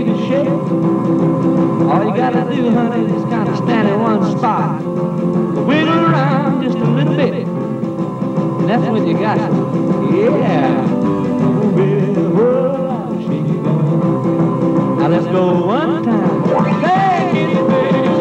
All you gotta do, honey, is kinda stand in one spot. Wiggle around just a little bit. And that's when you got it. Yeah. Now let's go one time. Hey, baby.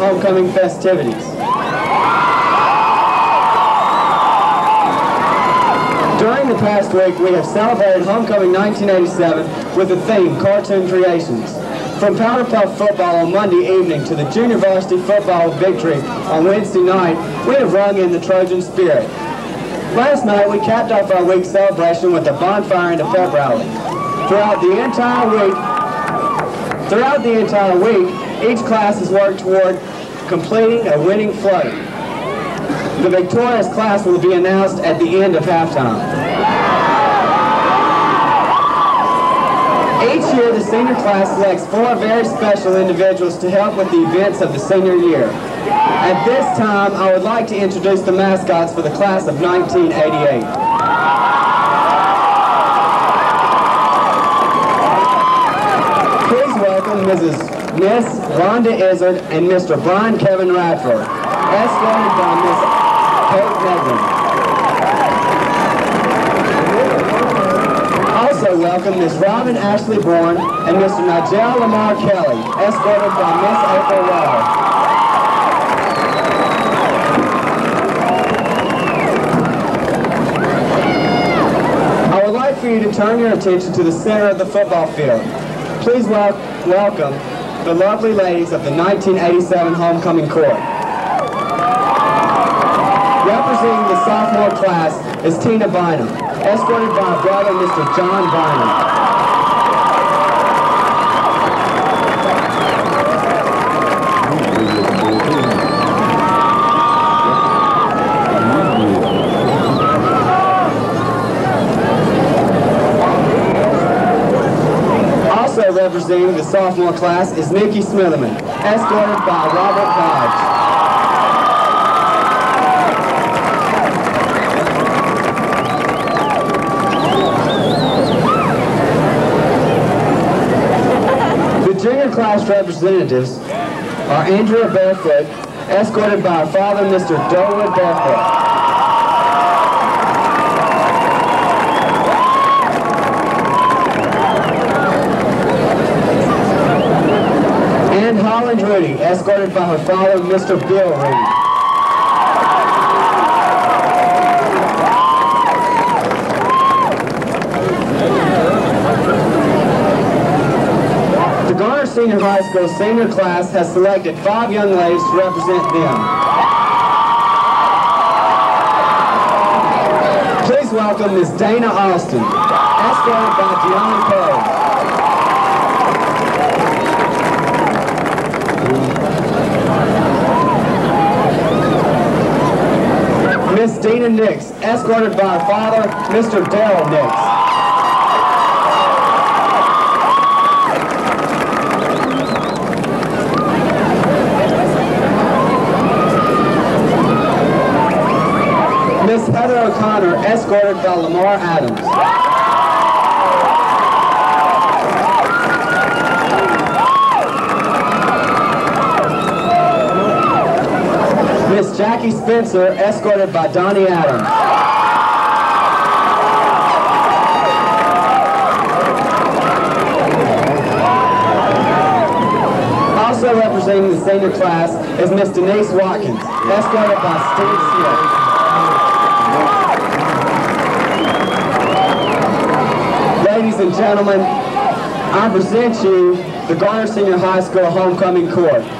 Homecoming festivities. During the past week, we have celebrated homecoming 1987 with the theme Cartoon Creations. From Powder Puff football on Monday evening to the junior varsity football victory on Wednesday night, we have rung in the Trojan spirit. Last night, we capped off our week celebration with a bonfire and a pep rally. Throughout the entire week, throughout the entire week, each class has worked toward completing a winning float. The victorious class will be announced at the end of halftime. Each year, the senior class selects four very special individuals to help with the events of the senior year. At this time, I would like to introduce the mascots for the class of 1988. Please welcome Mrs. Miss Rhonda Izzard and Mr. Brian Kevin Radford, by Miss Kate Negman. Also welcome Miss Robin Ashley Bourne and Mr. Nigel Lamar Kelly, escorted by Miss April Wall. I would like for you to turn your attention to the center of the football field. Please wel welcome the lovely ladies of the 1987 Homecoming Court. Representing the sophomore class is Tina Bynum, escorted by her brother, Mr. John Bynum. Representing the sophomore class is Nikki Smitherman, escorted by Robert Hodge. The junior class representatives are Andrea Barefoot, escorted by her father, Mr. Durwood Barefoot. Escorted by her father, Mr. Bill. The Garner Senior High School senior class has selected five young ladies to represent them. Please welcome Ms. Dana Austin, escorted by Gianna Poe. Miss Dana Nix, escorted by father, Mr. Daryl Nix. Miss Heather O'Connor, escorted by Lamar Adams. Miss Jackie Spencer, escorted by Donnie Adams. Also representing the senior class is Miss Denise Watkins, escorted by Steve Smith. Ladies and gentlemen, I present you the Garner Senior High School Homecoming Court.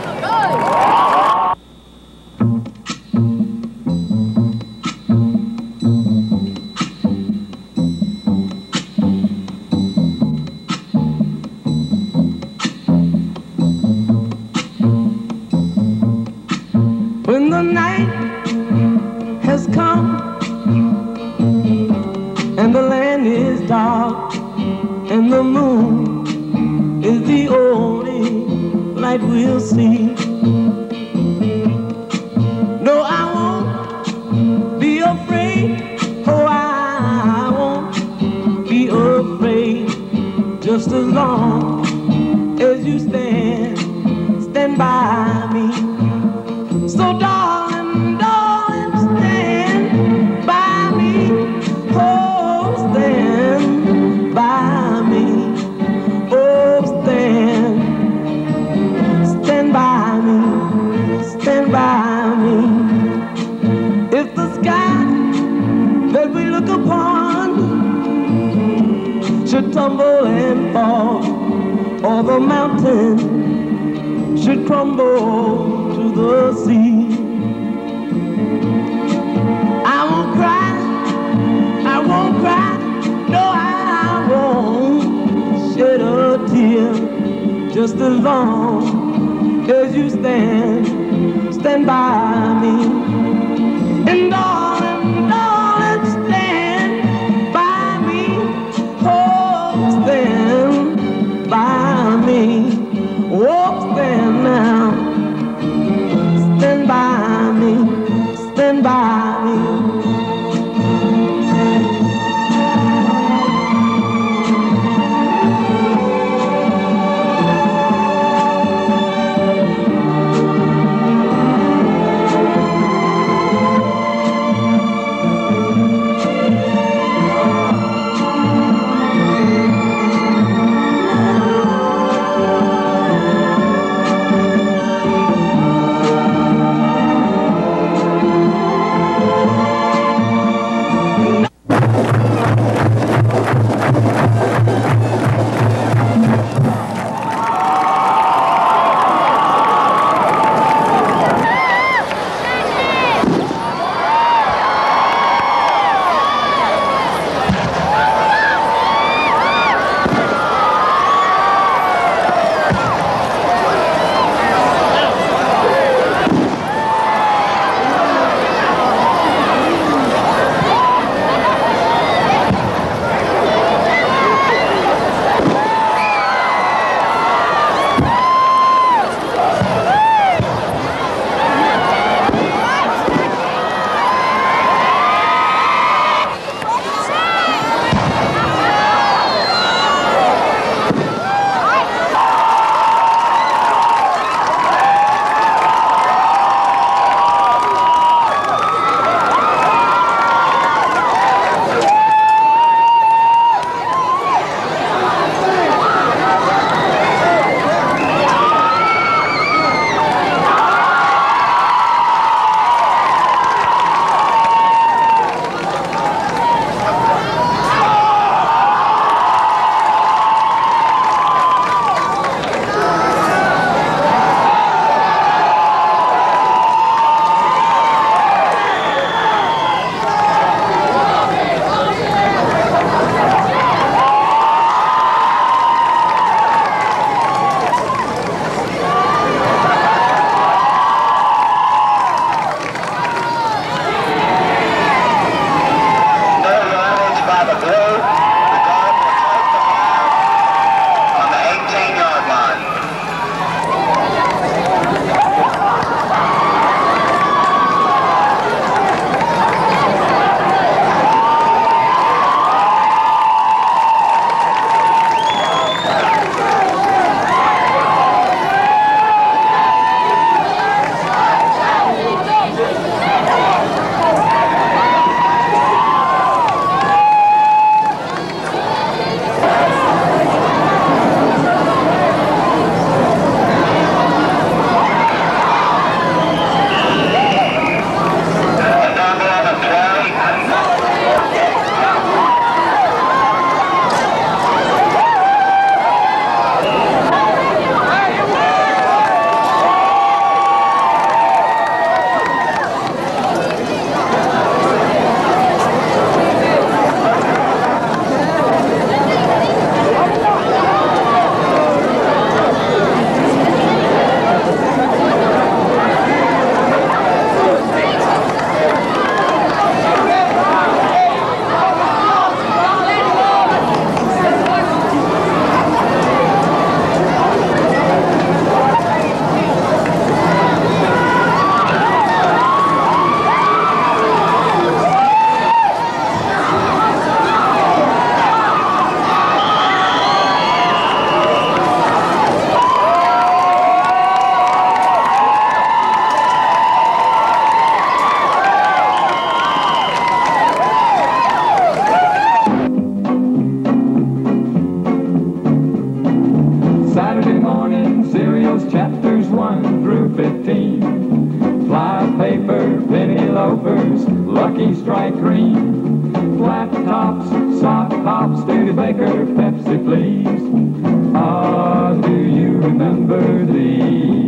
chapters 1 through 15. Fly paper, penny loafers, lucky strike cream. Flat tops, soft tops, Studebaker, Baker, Pepsi please. Ah, do you remember these?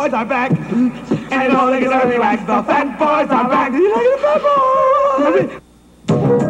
boys are back. And all the girls are back. The fat boys are back. You like the fat boys?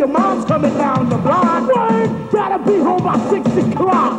your mom's coming down the block. Gotta be home by six o'clock.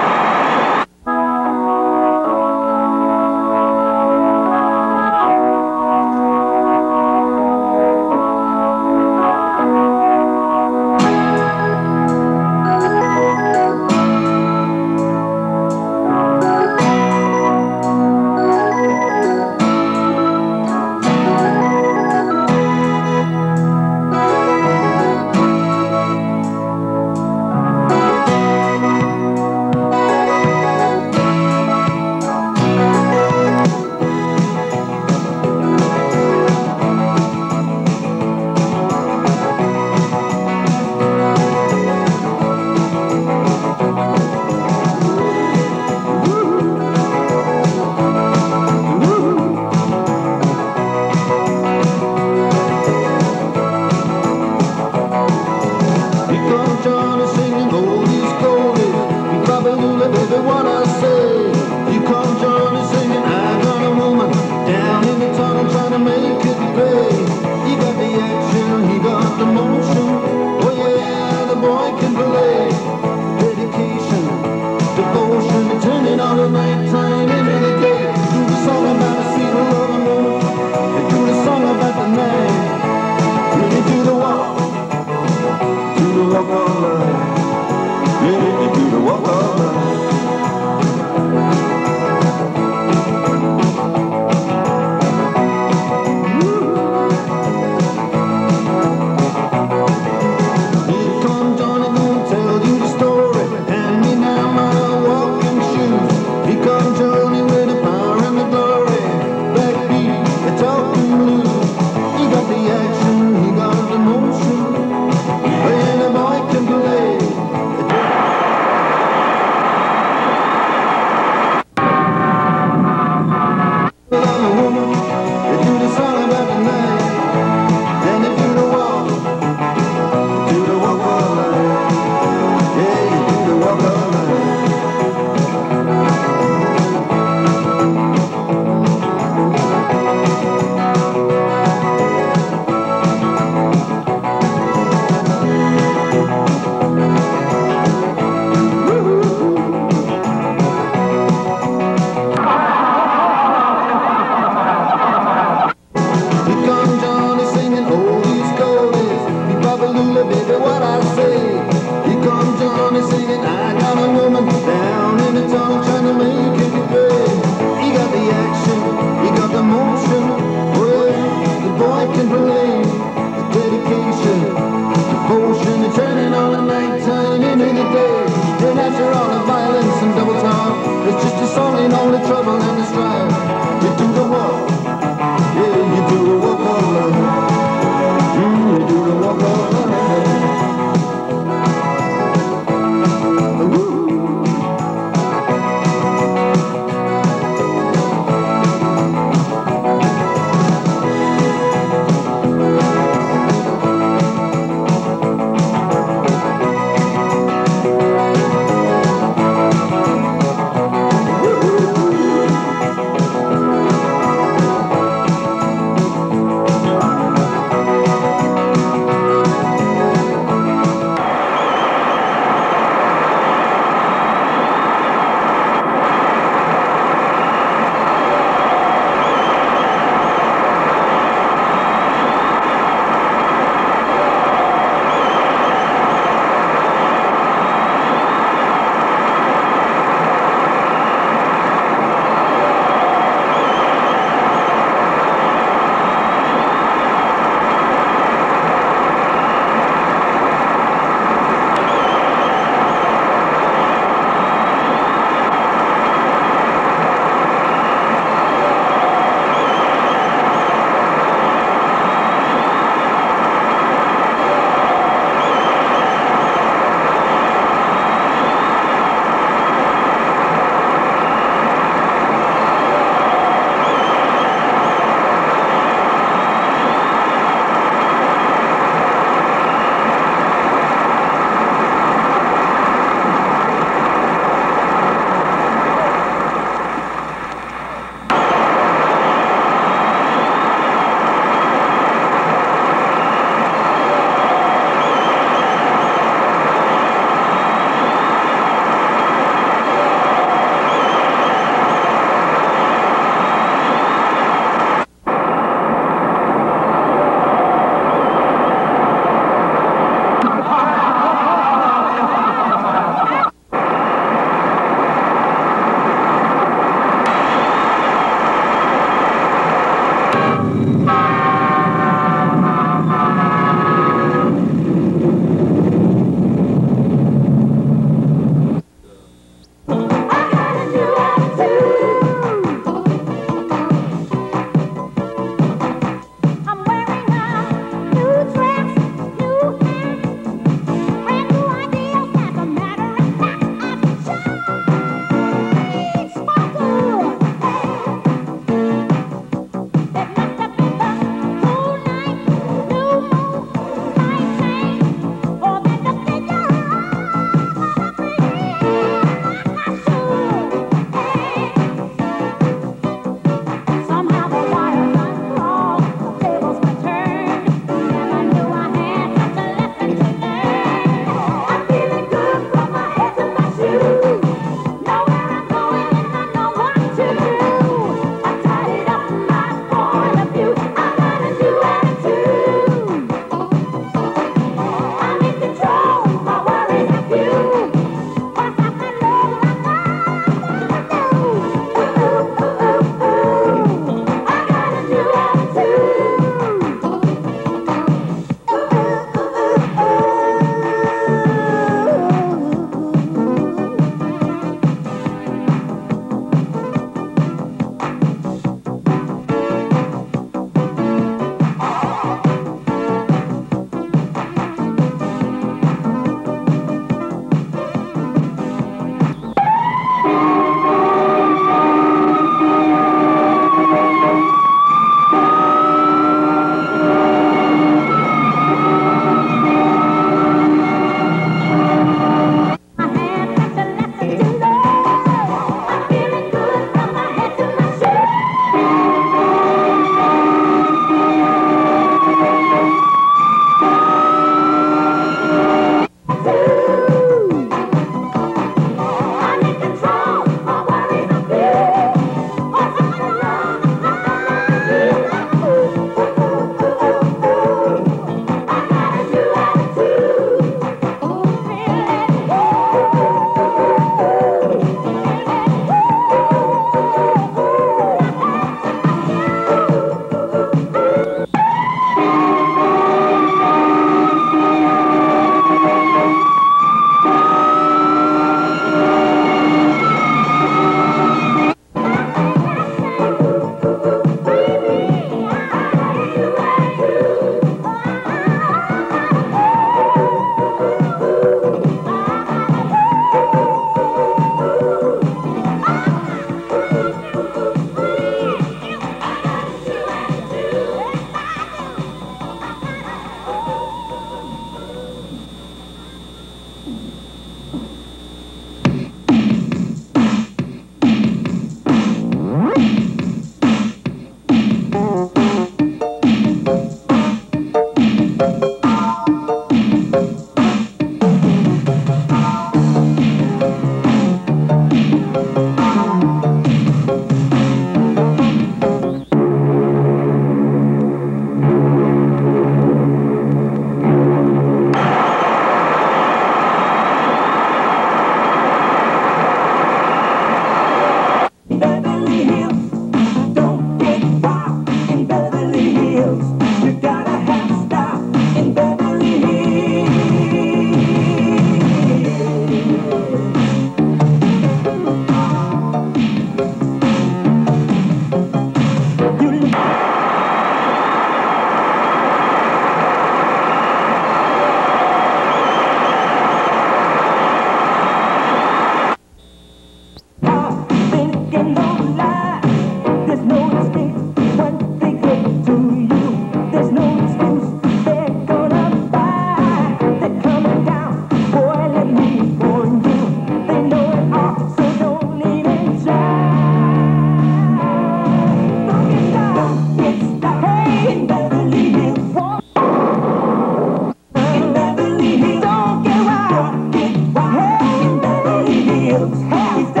feels. He's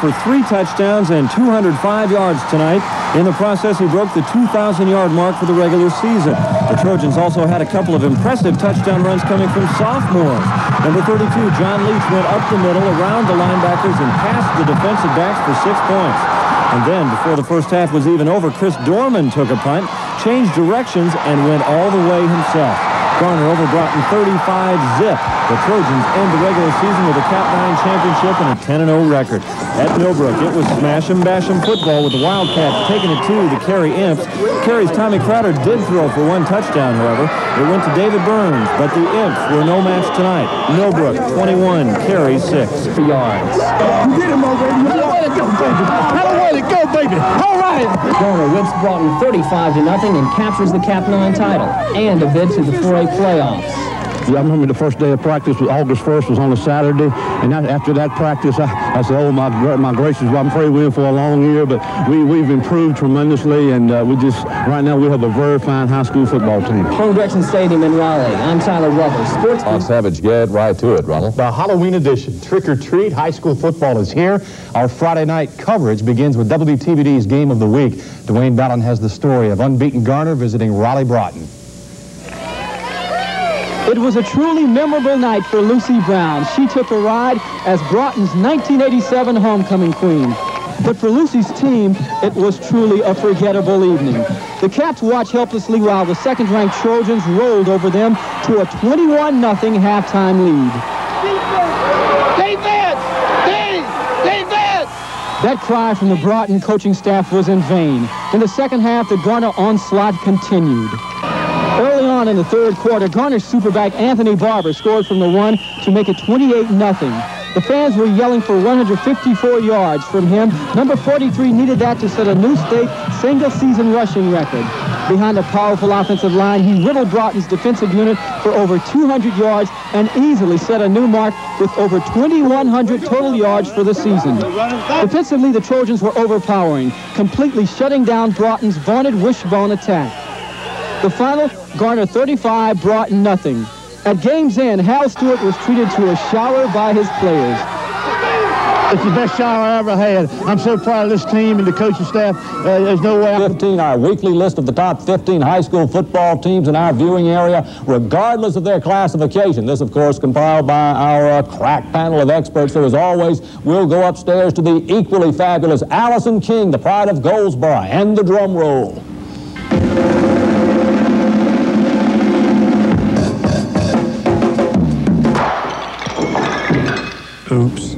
for three touchdowns and 205 yards tonight. In the process, he broke the 2,000-yard mark for the regular season. The Trojans also had a couple of impressive touchdown runs coming from sophomores. Number 32, John Leach, went up the middle around the linebackers and passed the defensive backs for six points. And then, before the first half was even over, Chris Dorman took a punt, changed directions, and went all the way himself. Garner over Broughton 35-zip. The Trojans end the regular season with a Cap 9 championship and a 10-0 record. At Millbrook, it was smash and bash football with the Wildcats taking it to the Cary Imps. Cary's Tommy Crowder did throw for one touchdown, however. It went to David Burns, but the Imps were no match tonight. Millbrook 21, Cary 6 yards. You get him, way to go, baby. To go, baby. All right. Garner whips Broughton 35 to nothing and captures the Cap 9 title and a bid to the 4A playoffs. Yeah, I remember the first day of practice was August 1st was on a Saturday, and that, after that practice, I, I said, "Oh my, gra- my gracious! I'm afraid we're in for a long year, but we we've improved tremendously, and uh, we just right now we have a very fine high school football team." Home Gretchen Stadium in Raleigh. I'm Tyler Rubber. Sports. On Savage, get right to it, Ronald. The Halloween edition, Trick or Treat, high school football is here. Our Friday night coverage begins with WTVD's Game of the Week. Dwayne Ballen has the story of unbeaten Garner visiting Raleigh Broughton. It was a truly memorable night for Lucy Brown. She took a ride as Broughton's 1987 homecoming queen. But for Lucy's team, it was truly a forgettable evening. The Cats watched helplessly while the second-ranked Trojans rolled over them to a 21-0 halftime lead. That cry from the Broughton coaching staff was in vain. In the second half, the Garner onslaught continued. Early on in the third quarter, Garner's superback Anthony Barber scored from the one to make it 28-0. The fans were yelling for 154 yards from him. Number 43 needed that to set a new state single-season rushing record. Behind a powerful offensive line, he riddled Broughton's defensive unit for over 200 yards and easily set a new mark with over 2,100 total yards for the season. Defensively, the Trojans were overpowering, completely shutting down Broughton's vaunted wishbone attack. The final, Garner 35, Broughton nothing. At game's end, Hal Stewart was treated to a shower by his players. It's the best shower I ever had. I'm so proud of this team and the coaching staff. Uh, there's no way. I 15, our weekly list of the top 15 high school football teams in our viewing area, regardless of their classification. This, of course, compiled by our uh, crack panel of experts. So, as always, we'll go upstairs to the equally fabulous Allison King, the pride of Goldsboro, and the drum roll. Oops.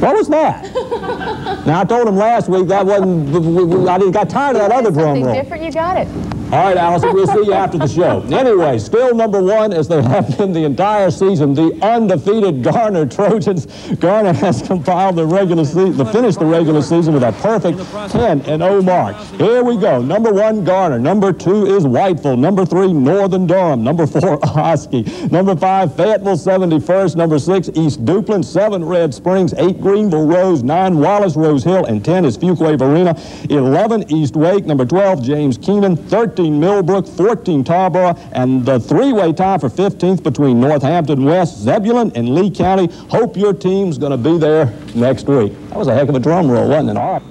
What was that? now, I told him last week that wasn't, I didn't got tired of that other drum Something different, you got it. All right, Allison, we'll see you after the show. Anyway, still number one as they have been the entire season, the undefeated Garner Trojans. Garner has compiled the regular season, to finish the regular season with a perfect 10 and 0 mark. Here we go. Number one, Garner. Number two is Whiteville. Number three, Northern Durham. Number four, Ahoskie. Number five, Fayetteville 71st. Number six, East Duplin. Seven, Red Springs. Eight, Greenville Rose. Nine, Wallace Rose Hill. And 10 is Fuquay Varina. 11, East Wake. Number 12, James Kenan. 13, Millbrook. 14, Tarboro. And the three-way tie for 15th between Northampton West, Zebulon, and Lee County. Hope your team's going to be there next week. That was a heck of a drum roll, wasn't it? All right.